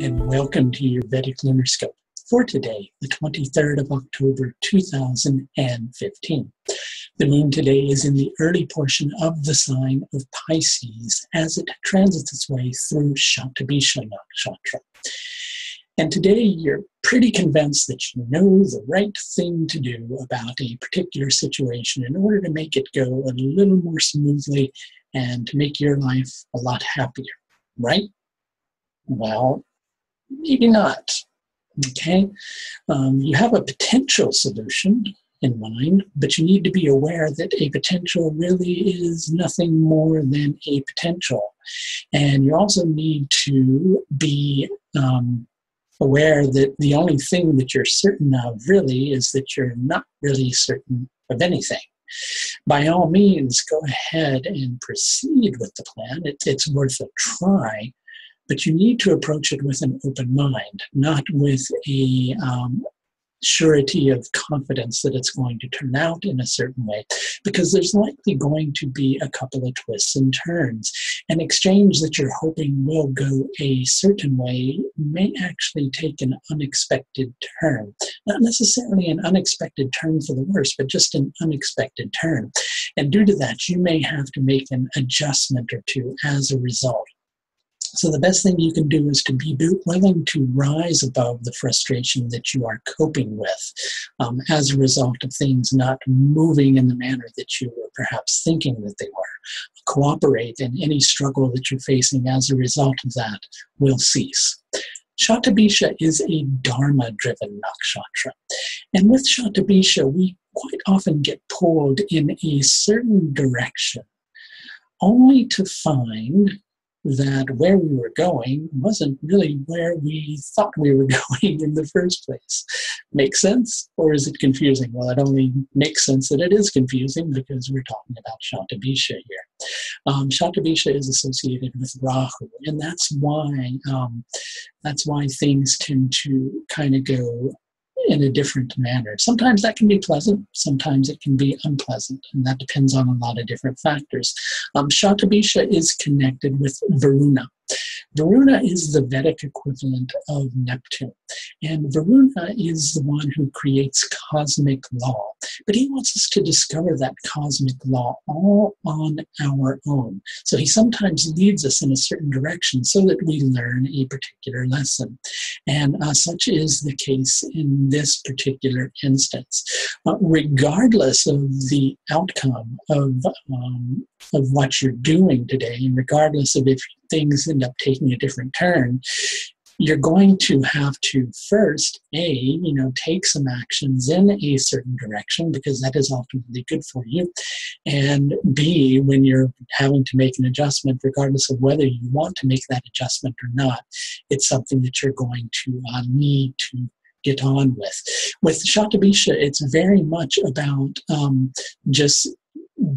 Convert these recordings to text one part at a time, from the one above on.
and welcome to your Vedic Lunar Scope for today, the 23rd of October 2015. The moon today is in the early portion of the sign of Pisces as it transits its way through Shatabhisha Nakshatra. And today you're pretty convinced that you know the right thing to do about a particular situation in order to make it go a little more smoothly and to make your life a lot happier, right? Well, maybe not. Okay? Um, you have a potential solution in mind, but you need to be aware that a potential really is nothing more than a potential. And you also need to be um, aware that the only thing that you're certain of really is that you're not really certain of anything. By all means, go ahead and proceed with the plan. It, it's worth a try, but you need to approach it with an open mind, not with a um, surety of confidence that it's going to turn out in a certain way, because there's likely going to be a couple of twists and turns. An exchange that you're hoping will go a certain way may actually take an unexpected turn. Not necessarily an unexpected turn for the worse, but just an unexpected turn. And due to that, you may have to make an adjustment or two as a result. So the best thing you can do is to be willing to rise above the frustration that you are coping with um, as a result of things not moving in the manner that you were perhaps thinking that they were. Cooperate, and any struggle that you're facing as a result of that will cease. Shatabhisha is a dharma driven nakshatra. And with Shatabhisha, we quite often get pulled in a certain direction, only to find that where we were going wasn't really where we thought we were going in the first place. Makes sense? Or is it confusing? Well, it only makes sense that it is confusing because we're talking about Shatabhisha here. Um, Shatabhisha is associated with Rahu, and that's why um, that's why things tend to kind of go in a different manner. Sometimes that can be pleasant, sometimes it can be unpleasant, and that depends on a lot of different factors. Um, Shatabhisha is connected with Varuna. Varuna is the Vedic equivalent of Neptune. And Varuna is the one who creates cosmic law. But he wants us to discover that cosmic law all on our own. So he sometimes leads us in a certain direction so that we learn a particular lesson. And uh, such is the case in this particular instance. Uh, regardless of the outcome of, um, of what you're doing today, and regardless of if things end up taking a different turn, you're going to have to first a you know take some actions in a certain direction because that is ultimately good for you and b when you're having to make an adjustment regardless of whether you want to make that adjustment or not it's something that you're going to uh, need to get on with. With Shatabhisha, it's very much about um, just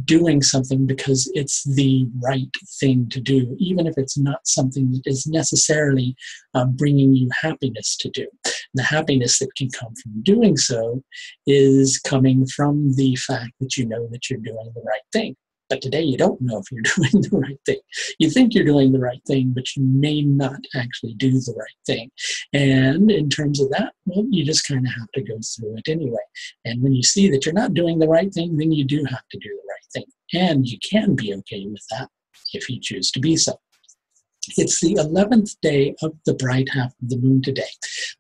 doing something because it's the right thing to do, even if it's not something that is necessarily uh, bringing you happiness to do. the happiness that can come from doing so is coming from the fact that you know that you're doing the right thing. But today you don't know if you're doing the right thing. You think you're doing the right thing, but you may not actually do the right thing. And in terms of that, well, you just kind of have to go through it anyway. And when you see that you're not doing the right thing, then you do have to do. And you can be okay with that if you choose to be so. It's the 11th day of the bright half of the moon today.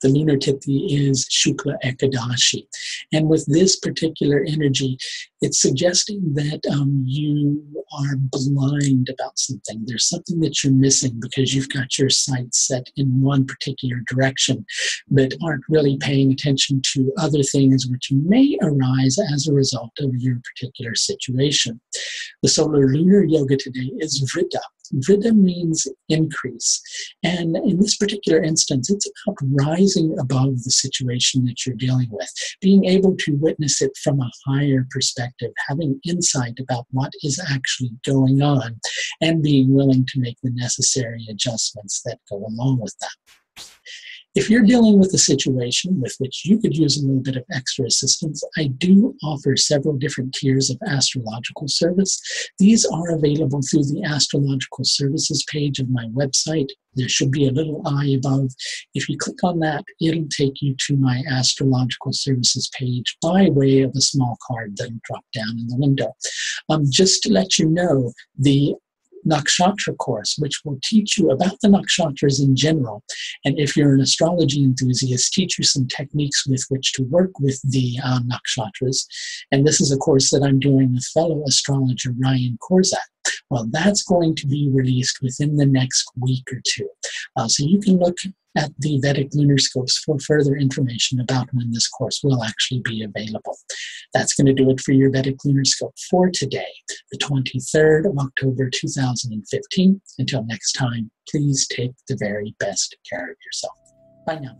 The lunar tithi is Shukla Ekadashi. And with this particular energy, it's suggesting that um, you are blind about something. There's something that you're missing because you've got your sights set in one particular direction, but aren't really paying attention to other things which may arise as a result of your particular situation. The solar lunar yoga today is Vriddhi. Vriddhi means increase. And in this particular instance, it's about rising above the situation that you're dealing with, being able to witness it from a higher perspective, having insight about what is actually going on, and being willing to make the necessary adjustments that go along with that. If you're dealing with a situation with which you could use a little bit of extra assistance, I do offer several different tiers of astrological service. These are available through the astrological services page of my website. There should be a little eye above. If you click on that, it'll take you to my astrological services page by way of a small card that'll drop down in the window. Um, just to let you know, the nakshatra course, which will teach you about the nakshatras in general. And if you're an astrology enthusiast, teach you some techniques with which to work with the uh, nakshatras. And this is a course that I'm doing with fellow astrologer Ryan Kurczak. Well, that's going to be released within the next week or two. Uh, so you can look at the Vedic lunar scopes for further information about when this course will actually be available. That's going to do it for your Vedic lunar scope for today, the 23rd of October 2015. Until next time, please take the very best care of yourself. Bye now.